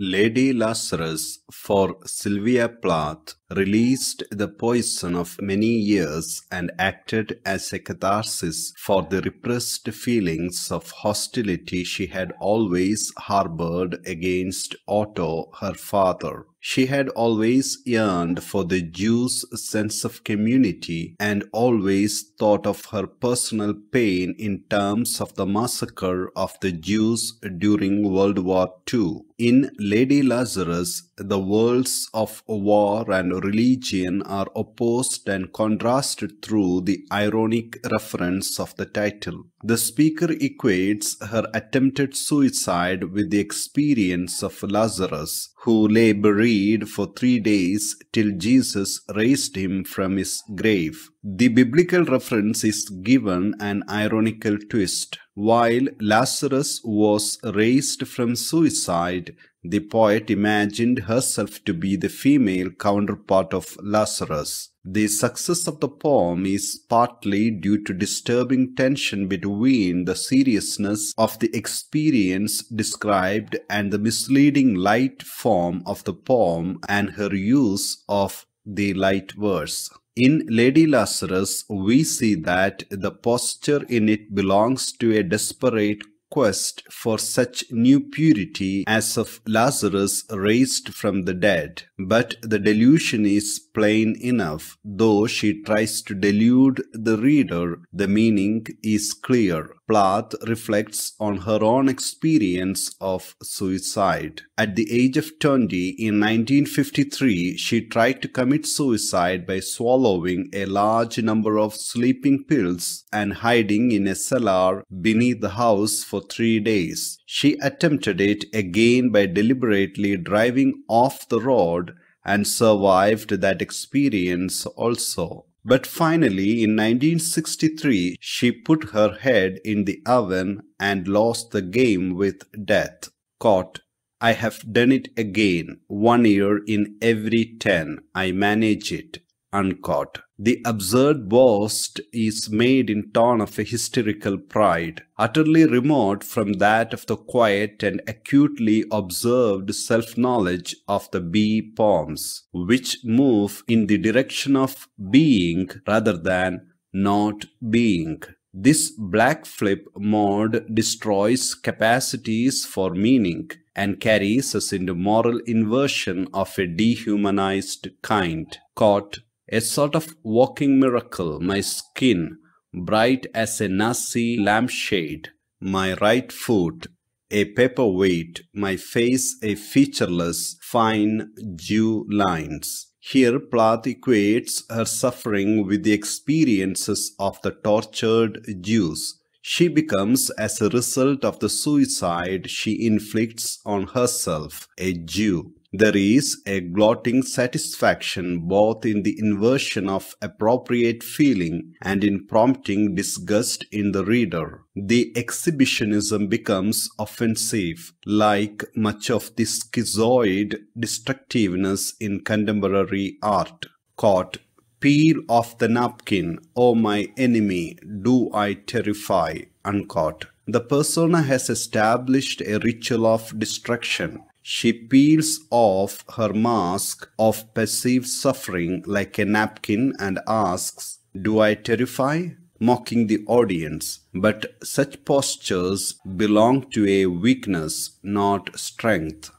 Lady Lazarus for Sylvia Plath released the poison of many years and acted as a catharsis for the repressed feelings of hostility she had always harbored against Otto, her father. She had always yearned for the Jews' sense of community and always thought of her personal pain in terms of the massacre of the Jews during World War II. In Lady Lazarus, the worlds of war and religion are opposed and contrasted through the ironic reference of the title. The speaker equates her attempted suicide with the experience of Lazarus, who lay buried for three days till Jesus raised him from his grave. The biblical reference is given an ironical twist. While Lazarus was raised from suicide, the poet imagined herself to be the female counterpart of Lazarus. The success of the poem is partly due to disturbing tension between the seriousness of the experience described and the misleading light form of the poem and her use of the light verse. In Lady Lazarus, we see that the posture in it belongs to a desperate quest for such new purity as of Lazarus raised from the dead. But the delusion is plain enough. Though she tries to delude the reader, the meaning is clear. Plath reflects on her own experience of suicide. At the age of 20 in 1953, she tried to commit suicide by swallowing a large number of sleeping pills and hiding in a cellar beneath the house for three days. She attempted it again by deliberately driving off the road and survived that experience also. But finally, in 1963, she put her head in the oven and lost the game with death. Caught. I have done it again. One year in every ten. I manage it. Uncaught. The absurd boast is made in tone of a hysterical pride, utterly remote from that of the quiet and acutely observed self-knowledge of the bee poems, which move in the direction of being rather than not being. This black flip mode destroys capacities for meaning and carries us into moral inversion of a dehumanized kind. Caught a sort of walking miracle, my skin bright as a Nazi lampshade, my right foot a paperweight, my face a featureless, fine Jew lines. Here Plath equates her suffering with the experiences of the tortured Jews. She becomes, as a result of the suicide she inflicts on herself, a Jew. There is a gloating satisfaction both in the inversion of appropriate feeling and in prompting disgust in the reader. The exhibitionism becomes offensive, like much of the schizoid destructiveness in contemporary art. Caught Peel off the napkin, O my enemy, do I terrify, uncaught. The persona has established a ritual of destruction. She peels off her mask of passive suffering like a napkin and asks, Do I terrify? Mocking the audience. But such postures belong to a weakness, not strength.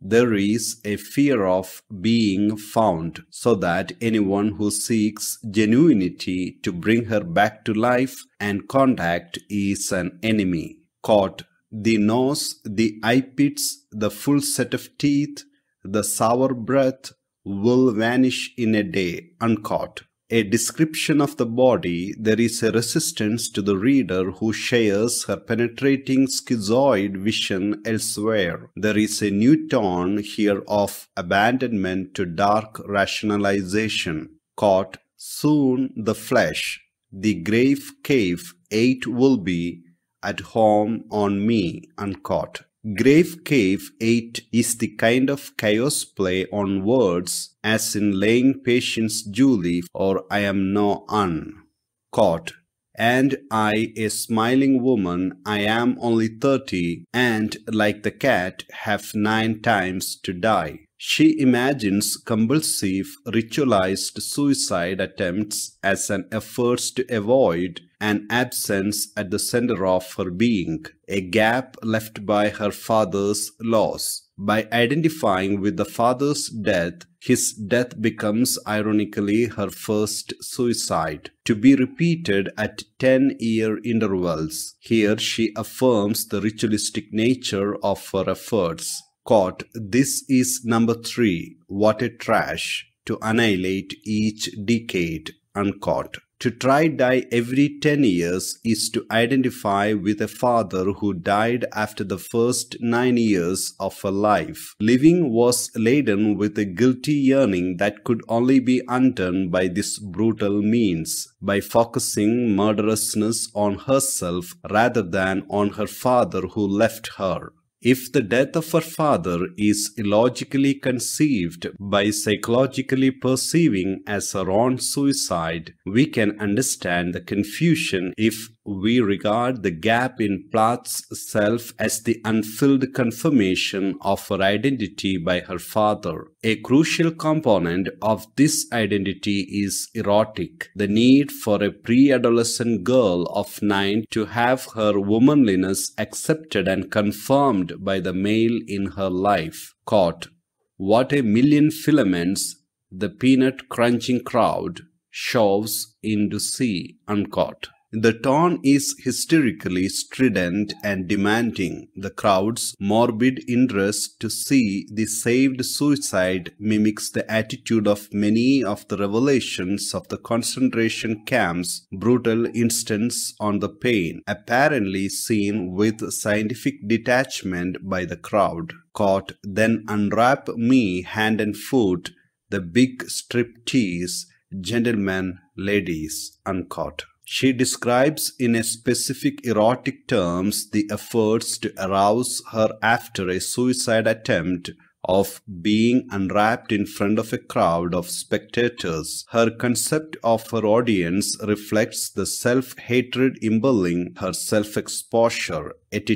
There is a fear of being found, so that anyone who seeks genuinity to bring her back to life and contact is an enemy. Caught the nose, the eye pits, the full set of teeth, the sour breath will vanish in a day, uncaught. A description of the body, there is a resistance to the reader who shares her penetrating schizoid vision elsewhere. There is a new tone here of abandonment to dark rationalization. Caught soon the flesh, the grave cave ate will be, at home on me, uncaught. Grave Cave ate is the kind of chaos play on words as in laying patience Julie or I am no un. Caught. And I, a smiling woman, I am only thirty, and like the cat, have nine times to die. She imagines compulsive, ritualized suicide attempts as an effort to avoid an absence at the center of her being, a gap left by her father's loss. By identifying with the father's death, his death becomes ironically her first suicide, to be repeated at 10 year intervals. Here she affirms the ritualistic nature of her efforts. Quote, this is number three, what a trash, to annihilate each decade, unquote. To try die every 10 years is to identify with a father who died after the first 9 years of her life. Living was laden with a guilty yearning that could only be undone by this brutal means, by focusing murderousness on herself rather than on her father who left her. If the death of her father is illogically conceived by psychologically perceiving as her own suicide, we can understand the confusion if we regard the gap in Plath's self as the unfilled confirmation of her identity by her father. A crucial component of this identity is erotic, the need for a pre-adolescent girl of nine to have her womanliness accepted and confirmed by the male in her life. Caught. What a million filaments the peanut crunching crowd shoves into see, uncaught. The tone is hysterically strident and demanding. The crowd's morbid interest to see the saved suicide mimics the attitude of many of the revelations of the concentration camps, brutal instance on the pain, apparently seen with scientific detachment by the crowd. Caught, then unwrap me hand and foot, the big striptease, gentlemen, ladies, uncaught. She describes in a specific erotic terms the efforts to arouse her after a suicide attempt of being unwrapped in front of a crowd of spectators. Her concept of her audience reflects the self-hatred imbibing her self-exposure, yet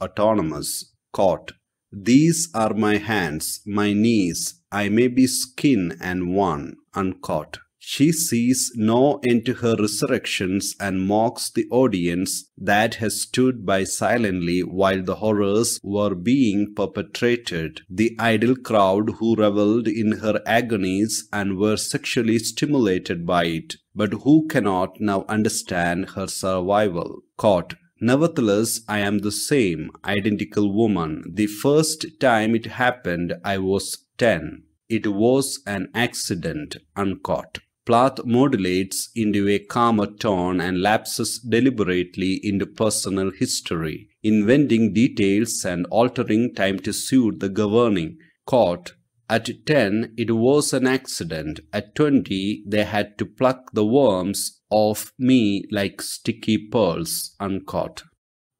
autonomous. Caught. These are my hands, my knees, I may be skin and one, uncaught. She sees no end to her resurrections and mocks the audience that has stood by silently while the horrors were being perpetrated. The idle crowd who reveled in her agonies and were sexually stimulated by it, but who cannot now understand her survival. Caught Nevertheless, I am the same identical woman. The first time it happened, I was 10. It was an accident, uncaught. Plath modulates into a calmer tone and lapses deliberately into personal history, inventing details and altering time to suit the governing. Caught at 10, it was an accident. At 20, they had to pluck the worms off me like sticky pearls. Uncaught.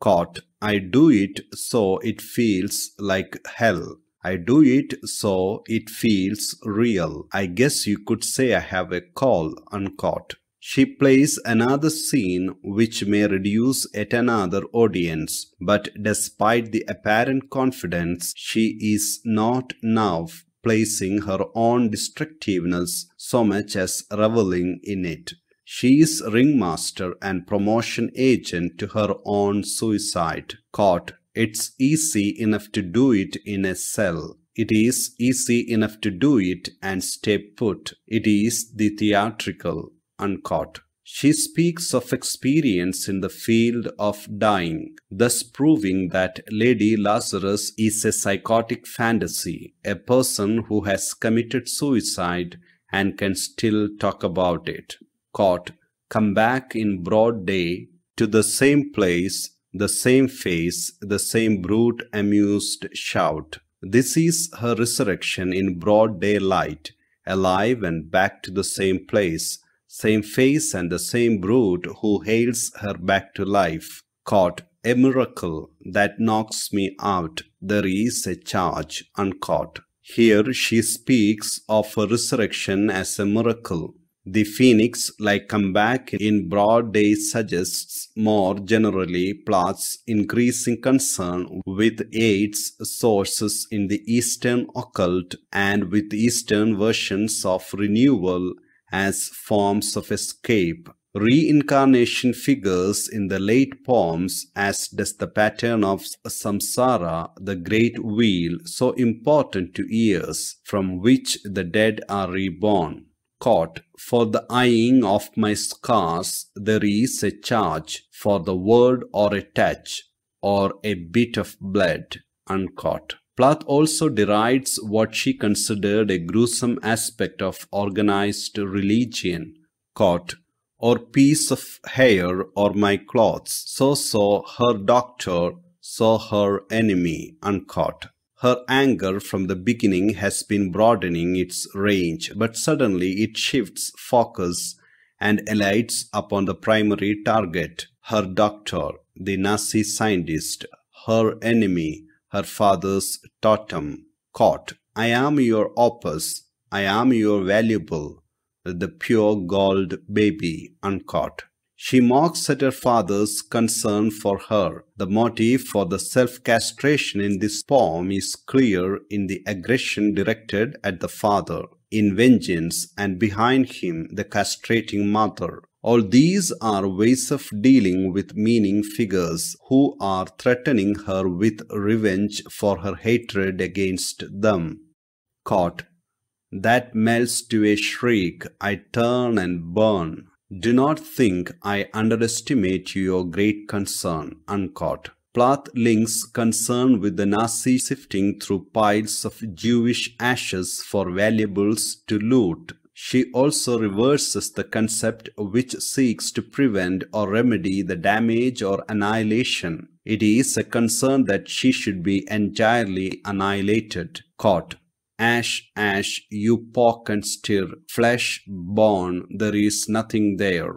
Caught. I do it so it feels like hell. I do it so it feels real. I guess you could say I have a call, uncaught. She plays another scene which may reduce yet another audience, but despite the apparent confidence, she is not now placing her own destructiveness so much as reveling in it. She is ringmaster and promotion agent to her own suicide, caught it's easy enough to do it in a cell. It is easy enough to do it and stay put. It is the theatrical, uncaught. She speaks of experience in the field of dying, thus proving that Lady Lazarus is a psychotic fantasy, a person who has committed suicide and can still talk about it. Caught, come back in broad day to the same place the same face, the same brute amused shout. This is her resurrection in broad daylight, alive and back to the same place, same face and the same brute who hails her back to life. Caught, a miracle that knocks me out. There is a charge, uncaught. Here she speaks of her resurrection as a miracle. The phoenix like comeback in broad day suggests more generally Plath's increasing concern with AIDS sources in the Eastern occult and with Eastern versions of renewal as forms of escape. Reincarnation figures in the late poems as does the pattern of samsara, the great wheel, so important to Yeats, from which the dead are reborn. Caught for the eyeing of my scars, there is a charge for the word or a touch or a bit of blood. Uncaught. Plath also derides what she considered a gruesome aspect of organized religion, caught or piece of hair or my clothes. So saw her doctor, saw her enemy, uncaught. Her anger from the beginning has been broadening its range, but suddenly it shifts focus and alights upon the primary target, her doctor, the Nazi scientist, her enemy, her father's totem. Caught. I am your opus. I am your valuable, the pure gold baby, uncaught. She mocks at her father's concern for her. The motive for the self-castration in this poem is clear in the aggression directed at the father, in vengeance, and behind him the castrating mother. All these are ways of dealing with meaning figures who are threatening her with revenge for her hatred against them. Caught. That melts to a shriek, I turn and burn. Do not think I underestimate your great concern. Uncaught. Plath links concern with the Nazi sifting through piles of Jewish ashes for valuables to loot. She also reverses the concept which seeks to prevent or remedy the damage or annihilation. It is a concern that she should be entirely annihilated. Caught. Ash, ash, you poke and stir, flesh bone, there is nothing there.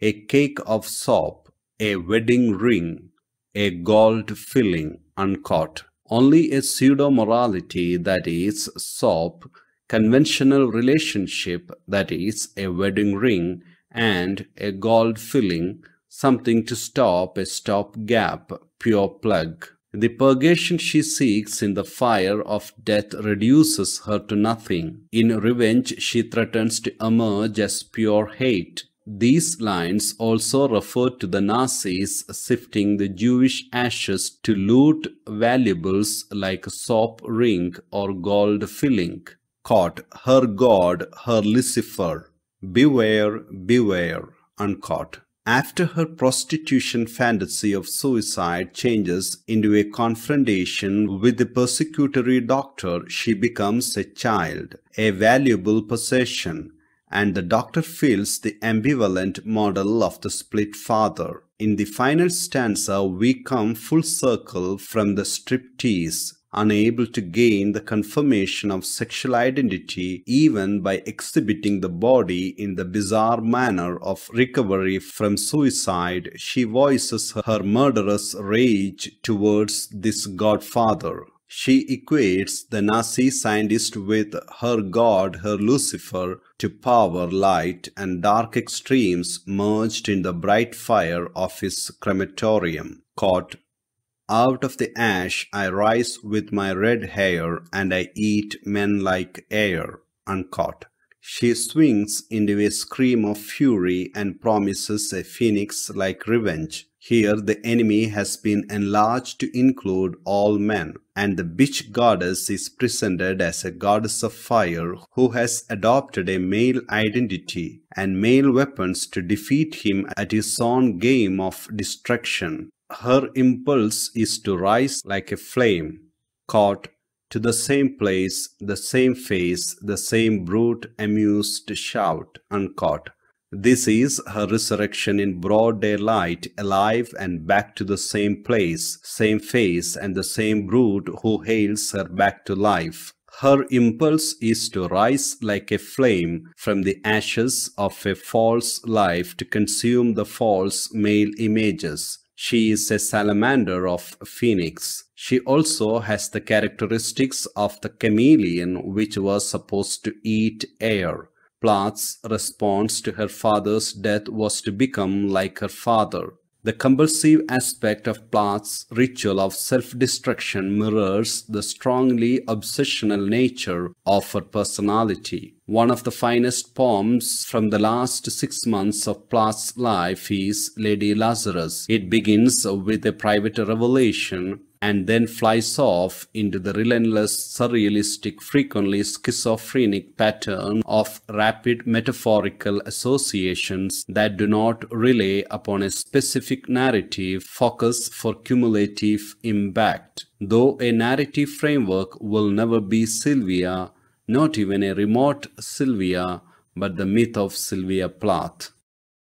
A cake of soap, a wedding ring, a gold filling, uncaught. Only a pseudo-morality, that is, soap, conventional relationship, that is, a wedding ring, and a gold filling, something to stop, a stop gap, pure plug. The purgation she seeks in the fire of death reduces her to nothing. In revenge, she threatens to emerge as pure hate. These lines also refer to the Nazis sifting the Jewish ashes to loot valuables like soap ring or gold filling. Caught, her God, her Lucifer. Beware, beware, uncaught. After her prostitution fantasy of suicide changes into a confrontation with the persecutory doctor, she becomes a child, a valuable possession, and the doctor feels the ambivalent model of the split father. In the final stanza, we come full circle from the striptease unable to gain the confirmation of sexual identity even by exhibiting the body in the bizarre manner of recovery from suicide, she voices her murderous rage towards this godfather. She equates the Nazi scientist with her god, her Lucifer, to power, light, and dark extremes merged in the bright fire of his crematorium. Caught out of the ash I rise with my red hair, and I eat men like air. Uncaught. She swings into a scream of fury and promises a phoenix-like revenge. Here the enemy has been enlarged to include all men, and the bitch goddess is presented as a goddess of fire who has adopted a male identity and male weapons to defeat him at his own game of destruction her impulse is to rise like a flame, caught to the same place, the same face, the same brute amused shout, uncaught. This is her resurrection in broad daylight, alive and back to the same place, same face, and the same brood who hails her back to life. Her impulse is to rise like a flame from the ashes of a false life to consume the false male images. She is a salamander of phoenix. She also has the characteristics of the chameleon which was supposed to eat air. Plath's response to her father's death was to become like her father. The compulsive aspect of Plath's ritual of self-destruction mirrors the strongly obsessional nature of her personality. One of the finest poems from the last six months of Plath's life is Lady Lazarus. It begins with a private revelation and then flies off into the relentless, surrealistic, frequently schizophrenic pattern of rapid metaphorical associations that do not rely upon a specific narrative focus for cumulative impact. Though a narrative framework will never be Sylvia, not even a remote Sylvia, but the myth of Sylvia Plath.